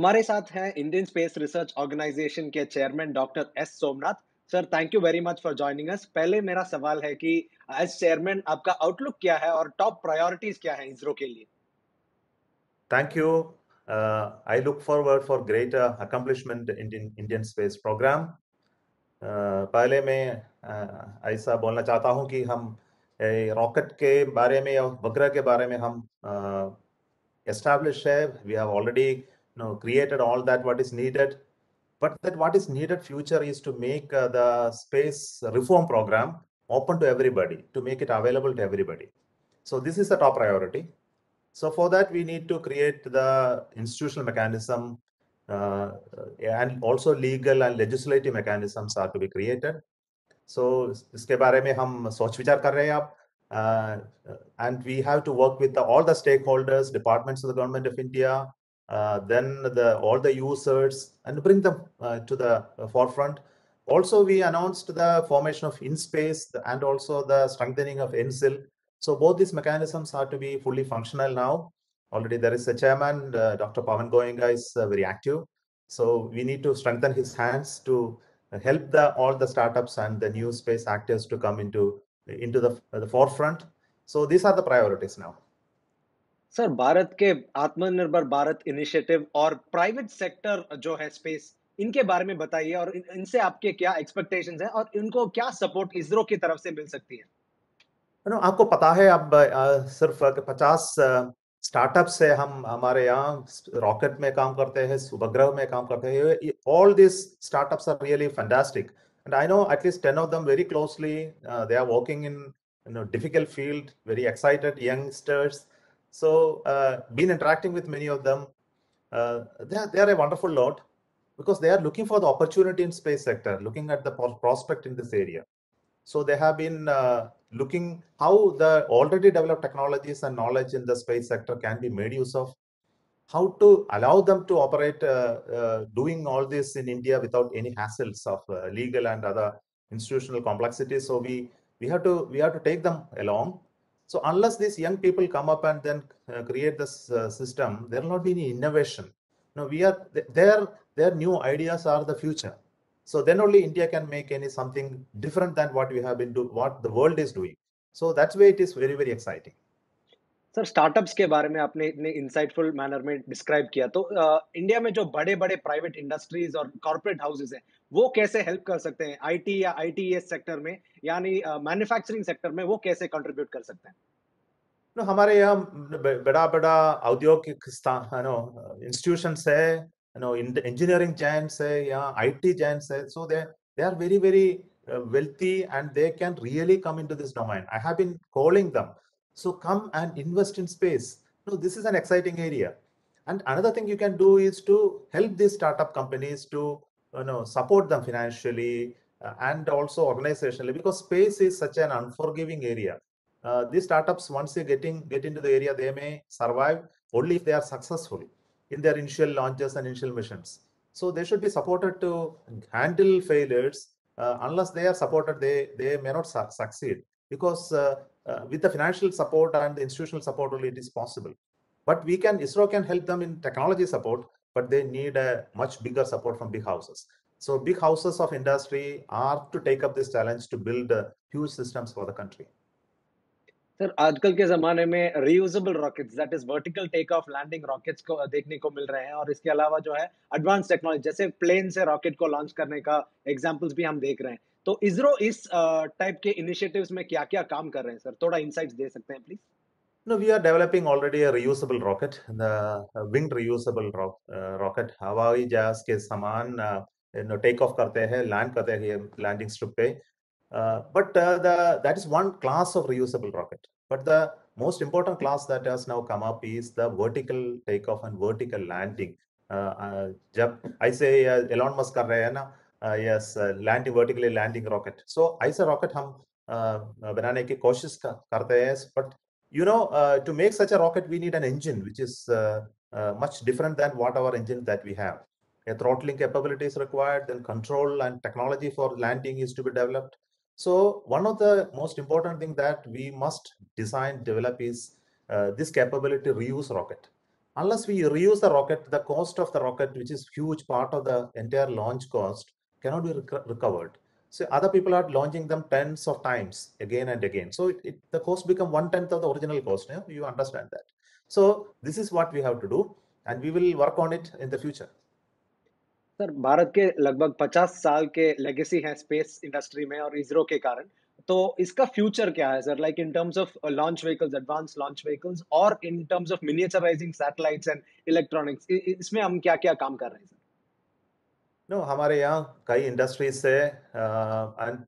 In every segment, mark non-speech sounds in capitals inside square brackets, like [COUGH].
हमारे साथ हैं इंडियन स्पेस रिसर्च ऑर्गेनाइजेशन के chairman doctor S Somanath sir thank you very much for joining us पहले मेरा सवाल है कि एज चेयरमैन आपका आउटलुक क्या है और टॉप प्रायोरिटीज क्या है इसरो के लिए. Uh, I look forward for greater accomplishment in the Indian space program. Uh, पहले मैं uh, ऐसा बोलना चाहता हूँ कि हम रॉकेट के बारे में या वगैरह के बारे में हम established है। We have already you know created all that what is needed but that what is needed future is to make uh, the space reform program open to everybody to make it available to everybody so this is the top priority so for that, we need to create the institutional mechanism uh, and also legal and legislative mechanisms are to be created. So इसके बारे में हम सोच विचार कर रहे हैं आप uh, and we have to work with the, all the stakeholders, departments of the government of India, uh, then the all the users and bring them uh, to the forefront. Also, we announced the formation of InSpace and also the strengthening of NSIL so both these mechanisms are to be fully functional now. Already there is a chairman, uh, Dr. Pawan Goenka is uh, very active. So we need to strengthen his hands to help the all the startups and the new space actors to come into into the, the forefront. So these are the priorities now. Sir Bharat के आत्मनिर्भर Bharat initiative और private sector जो है space इनके बारे में बताइए और इन, इनसे आपके क्या एक्सपेक्टेशंस हैं और इनको क्या सपोर्ट इसरो की तरफ़ से मिल सकती है? नो आपको पता है अब सिर्फ़ पचास स्टार्टअप से हम हमारे यहाँ रॉकेट में काम करते हैं उपग्रह में काम करते हैं all this startups are really fantastic least 10 of them very closely uh, they are working in you know difficult field very excited youngsters. So uh, been interacting with many of them. Uh, they, are, they are a wonderful lot because they are looking for the opportunity in space sector looking at the prospect in this area. So they have been looking how the already developed technologies and knowledge in the space sector can be made use of how to allow them to operate uh, uh, doing all this in india without any hassles of uh, legal and other institutional complexities. So we we have to we have to take them along so unless these young people come up and then uh, create this uh, system there will not be any innovation no we are their their new ideas are the future so then only India can make any something different than what we have been doing, what the world is doing. So that's why it is very, very exciting. Sir startups के बारे में आपने इतने insightful manner में describe किया। तो आ, India में जो बड़े बड़े प्राइवेट इंडस्ट्रीज़ और कॉर्पोरेट हाउसेज हैं वो कैसे हेल्प कर सकते हैं? आईटी या आईटीएस सेक्टर में यानी मैन्युफैक्चरिंग सेक्टर में वो कैसे कंट्रीब्यूट कर सकते हैं? no, हमारे यहाँ बड़ा बड़ा औद्योगिक इंस्टीट्यूशन है you know in the engineering giants say yeah it giants say so they they are very very uh, wealthy and they can really come into this domain. I have been calling them. So come and invest in space no this is an exciting area and another thing you can do is to help these startup companies to you know support them financially uh, and also organizationally because space is such an unforgiving area uh, these startups once they getting get into the area they may survive only if they are successful in their initial launches and initial missions. So they should be supported to handle failures. Uh, unless they are supported, they, they may not su succeed because uh, uh, with the financial support and the institutional support only it is possible. But we can, ISRO can help them in technology support, but they need a much bigger support from big houses. So big houses of industry are to take up this challenge to build huge systems for the country. Sir आजकल के जमाने में reusable rockets that is vertical take off landing rockets को देखने को मिल रहे हैं और इसके अलावा जो है एडवांस टेक्नोलॉजी जैसे प्लेन से रॉकेट को लॉन्च करने का एग्जांपल्स भी हम देख रहे हैं तो इसरो इस टाइप के इनिशिएटिव्स में क्या क्या काम कर रहे हैं सर थोड़ा इंसाइट्स दे सकते हैं please No, we are developing already a reusable rocket, the winged reusable ro- uh, rocket. हवाई जहाज़ के समान नो टेक ऑफ़ करते हैं लैंड करते हैं लैंडिंग स्ट्रिप पे. But the that is one class of reusable rocket but the most important class that has now come up is the vertical take off and vertical landing जब ऐसे Elon Musk कर रहे हैं ना yes landing vertically landing rocket सो ऐसा rocket हम बनाने की कोशिश करते हैं but you know uh, to make such a rocket we need an engine which is uh, uh, much different than what our engine that we have a throttling capability is required then control and technology for landing is to be developed so one of the most important thing that we must design, develop is uh, this capability to reuse rocket. unless we reuse the rocket, the cost of the rocket, which is huge part of the entire launch cost, cannot be rec recovered. So other people are launching them tens of times again and again. So it, it, the cost become one tenth of the original cost. Yeah? You understand that. So this is what we have to do, and we will work on it in the future. Sir Bharat के लगभग 50 साल के legacy है space industry में और इसरो के कारण तो इसका फ्यूचर क्या है sir like in terms of launch vehicles advance launch vehicles और in terms of miniaturising satellites and electronics इसमें हम क्या क्या काम कर रहे हैं सर नो हमारे यहाँ कई इंडस्ट्रीज से and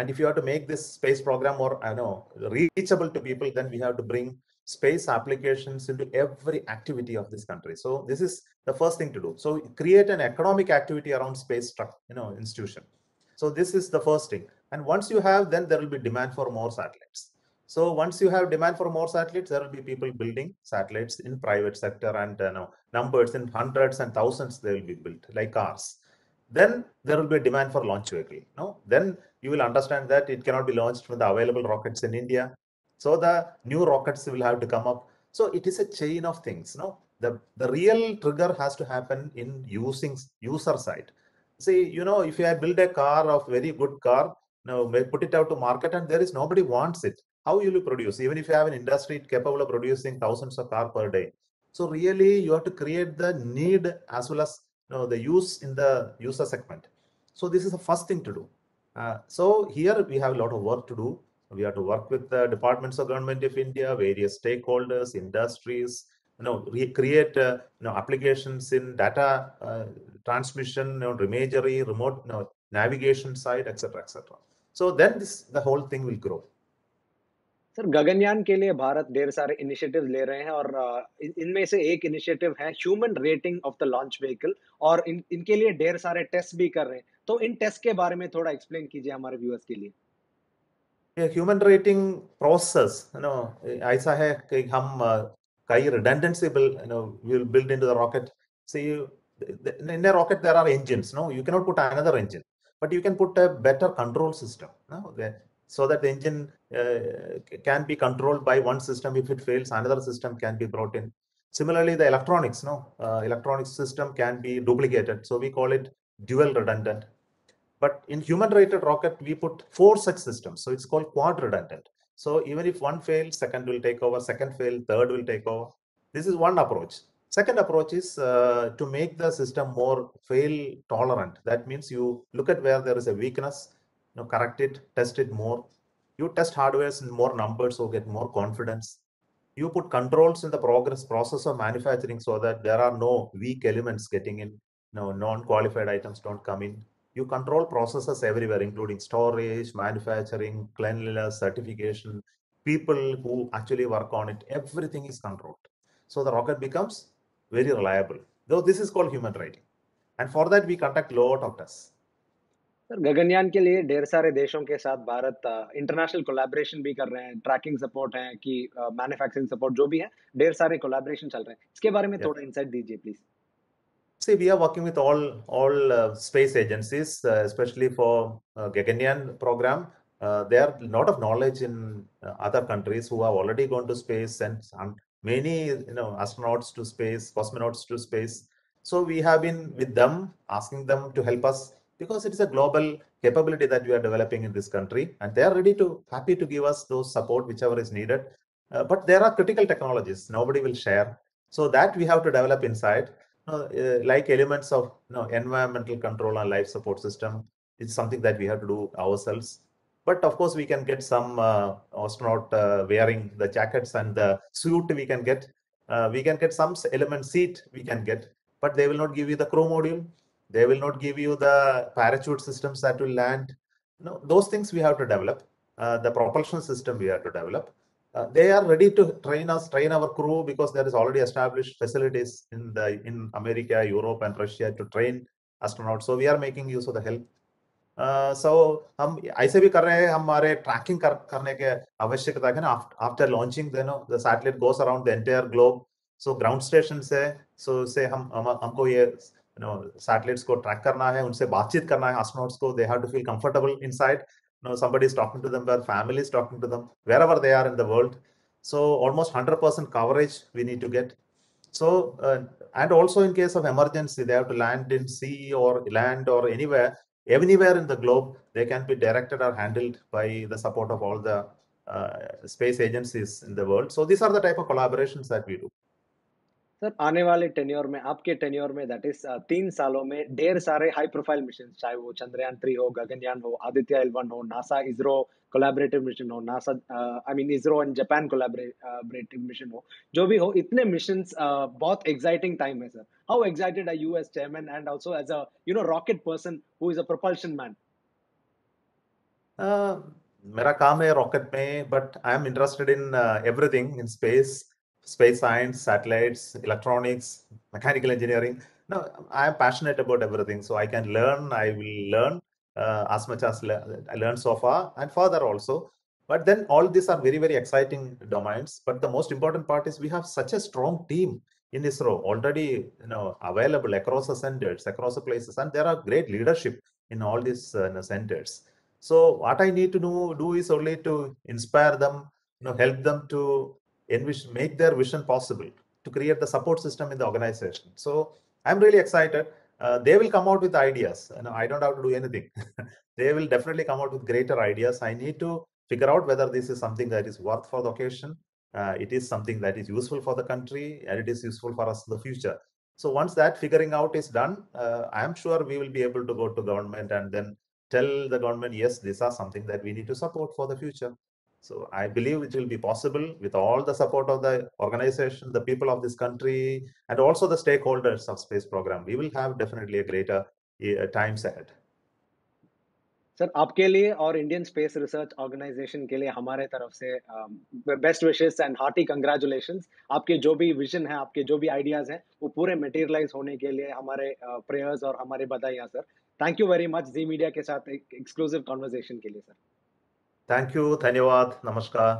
and if you have to make this space program more I know reachable to people then we have to bring space applications into every activity of this country so this is the first thing to do so create an economic activity around space you know institution so this is the first thing and once you have, then there will be demand for more satellites. So once you have demand for more satellites, there will be people building satellites in private sector and uh, know, numbers in hundreds and thousands they will be built like cars. Then there will be a demand for launch vehicle. No, then you will understand that it cannot be launched from the available rockets in India. So the new rockets will have to come up. So it is a chain of things. No, the the real trigger has to happen in using user side. See, you know, if you build a car of very good car, now put it out to market and there is nobody wants it how will you produce? Even if you have an industry capable of producing thousands of car per day. So really you have to create the need as well as you know, the use in the user segment. So this is the first thing to do. Uh, so here we have a lot of work to do. We have to work with the departments of government of india various stakeholders industries you know create uh, you know applications in data uh, transmission you know, imagery remote you know, navigation side etc etc so then this the whole thing will grow. Sir, Gaganyaan के लिए भारत ढेर सारे initiative ले रहे हैं और इनमें से एक इनिशिएटिव है human rating of the launch vehicle और इन, इनके लिए ढेर सारे टेस्ट भी कर रहे हैं। तो इन टेस्ट के बारे में थोड़ा एक्सप्लेन कीजिए हमारे व्यूअर्स के लिए। Human rating process you know ऐसा है कि हम कई redundancy will you know will build into the rocket see in a rocket there are engines, no? You cannot put another engine, but you can put a better control system, no? So that the engine uh, can be controlled by one system. If it fails another system can be brought in. Similarly the electronics no? Uh, electronic system can be duplicated. So we call it dual redundant. But in human rated rocket we put four such systems. So it's called quad redundant. So even if one fails second will take over second fail third will take over. This is one approach. Second approach is uh, to make the system more fail tolerant. That means you look at where there is a weakness, you know, correct it, test it more. You test hardware in more numbers, so get more confidence. You put controls in the progress process of manufacturing so that there are no weak elements getting in, no non-qualified items don't come in. You control processes everywhere, including storage, manufacturing, cleanliness, certification, people who actually work on it. Everything is controlled. So the rocket becomes very reliable. Though this is called human rating. And for that we conduct lot of tests. Sir Gaganyaan के लिए ढेर सारे देशों के साथ Bharat international collaboration भी कर रहे हैं ट्रैकिंग सपोर्ट है कि मैन्युफैक्चरिंग सपोर्ट जो भी है ढेर सारे कोलैबोरेशन चल रहे हैं इसके बारे में थोड़ा इंसाइट दीजिए please See, we are working with all all uh, space agencies, uh, especially for uh, Gaganyaan program. Uh, there are a lot of knowledge in uh, other countries who have already gone to space and, and many you know astronauts to space cosmonauts to space so we have been with them asking them to help us because it is a global capability that we are developing in this country and they are ready to happy to give us those support whichever is needed uh, but there are critical technologies nobody will share so that we have to develop inside uh, like elements of you know, environmental control and life support system it's something that we have to do ourselves but of course, we can get some uh, astronaut uh, wearing the jackets and the suit we can get. Uh, we can get some element seat we can get, but they will not give you the crew module. They will not give you the parachute systems that will land. No, those things we have to develop. Uh, the propulsion system we have to develop. Uh, they are ready to train us, train our crew because there is already established facilities in the in America, Europe, and Russia to train astronauts. So we are making use of the help सो हम ऐसे भी कर रहे हैं हमारे trekking कर, करने के आवश्यकता है ना आफ्टर लॉन्चिंग देनो the satellite goes around the entire globe so ground station से सो से हम हम हमको ये यू नो सैटेलाइट्स को ट्रैक करना है उनसे बातचीत करना है एस्ट्रोनॉट्स को they have to feel comfortable inside you know somebody is talking to them where family is talking to them wherever they are in the world so almost 100% coverage we need to get So, uh, and also in case of emergency, they have to land in sea or land or anywhere, anywhere in the globe, they can be directed or handled by the support of all the uh, space agencies in the world. So these are the type of collaborations that we do. Sir आने वाले tenure में आपके tenure में that is तीन सालों में ढेर सारे हाई प्रोफ़ाइल मिशन चाहे वो चंद्रयान थ्री हो गगनयान हो आदित्य एल वन हो नासा इसरो कोलैबोरेटिव मिशन हो NASA I mean ISRO and Japan collaborative mission हो जो भी हो इतने मिशन uh, बहुत एक्साइटिंग टाइम है sir how excited are you as chairman and also as a you know rocket person who is a propulsion man मेरा काम है रॉकेट में but I am interested in everything in space space science, satellites, electronics, mechanical engineering. No, I am passionate about everything. So I can learn, I will learn uh, as much as le- I learned so far and further also. But then all these are very, very exciting domains. But the most important part is we have such a strong team in ISRO already you know, available across the centers, across the places. And there are great leadership in all these uh, centers. So what I need to do, do is only to inspire them, you know, help them to envision, make their vision possible to create the support system in the organization. So I'm really excited. Uh, they will come out with ideas. You know, I don't have to do anything. [LAUGHS] they will definitely come out with greater ideas. I need to figure out whether this is something that is worth for the occasion. Uh, it is something that is useful for the country and it is useful for us in the future. So once that figuring out is done, uh, I am sure we will be able to go to government and then tell the government, yes, these are something that we need to support for the future. So I believe it will be possible with all the support of the organization, the people of this country, and also the stakeholders of space program. We will have definitely a greater uh, times ahead. Sir आपके लिए और Indian space research organisation के लिए हमारे तरफ़ से best wishes and hearty congratulation आपके जो भी विजन है आपके जो भी आइडियाज़ हैं वो पूरे मटेरियलाइज होने के लिए हमारे प्रेयर्स uh, और हमारे बधाइयाँ sir thank you very much Zee media के साथ एक एक्सक्लूसिव कॉन्वर्जेशन के लिए sir थैंक यू धन्यवाद नमस्कार